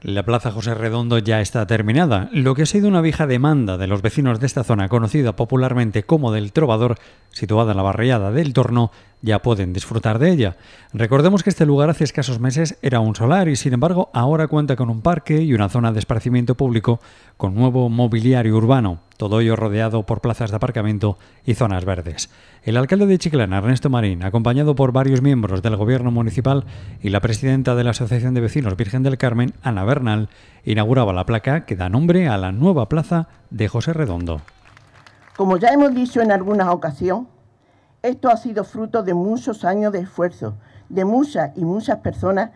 La Plaza José Redondo ya está terminada, lo que ha sido una vieja demanda de los vecinos de esta zona, conocida popularmente como del Trovador, situada en la barriada del Torno, ya pueden disfrutar de ella. Recordemos que este lugar hace escasos meses era un solar y sin embargo ahora cuenta con un parque y una zona de esparcimiento público con nuevo mobiliario urbano, todo ello rodeado por plazas de aparcamiento y zonas verdes. El alcalde de Chiclana, Ernesto Marín, acompañado por varios miembros del gobierno municipal y la presidenta de la Asociación de Vecinos Virgen del Carmen, Ana Bernal, inauguraba la placa que da nombre a la nueva plaza de José Redondo. Como ya hemos dicho en algunas ocasiones, esto ha sido fruto de muchos años de esfuerzo, de muchas y muchas personas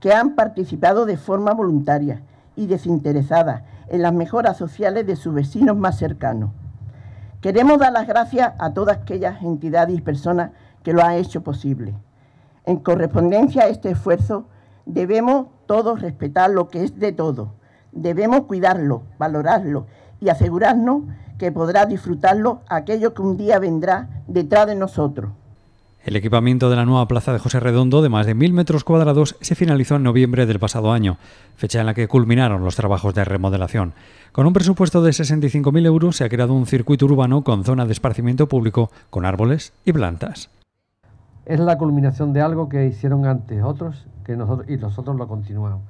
que han participado de forma voluntaria y desinteresada en las mejoras sociales de sus vecinos más cercanos. Queremos dar las gracias a todas aquellas entidades y personas que lo han hecho posible. En correspondencia a este esfuerzo, debemos todos respetar lo que es de todo. Debemos cuidarlo, valorarlo y asegurarnos que podrá disfrutarlo aquello que un día vendrá detrás de nosotros. El equipamiento de la nueva plaza de José Redondo, de más de mil metros cuadrados, se finalizó en noviembre del pasado año, fecha en la que culminaron los trabajos de remodelación. Con un presupuesto de 65.000 euros se ha creado un circuito urbano con zona de esparcimiento público, con árboles y plantas. Es la culminación de algo que hicieron antes otros que nosotros, y nosotros lo continuamos.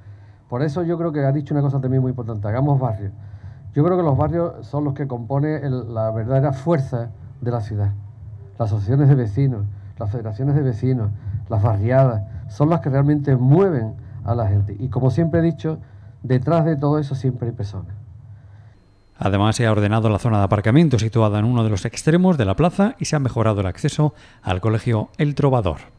Por eso yo creo que ha dicho una cosa también muy importante, hagamos barrios. Yo creo que los barrios son los que componen la verdadera fuerza de la ciudad. Las asociaciones de vecinos, las federaciones de vecinos, las barriadas, son las que realmente mueven a la gente. Y como siempre he dicho, detrás de todo eso siempre hay personas. Además, se ha ordenado la zona de aparcamiento situada en uno de los extremos de la plaza y se ha mejorado el acceso al colegio El Trovador.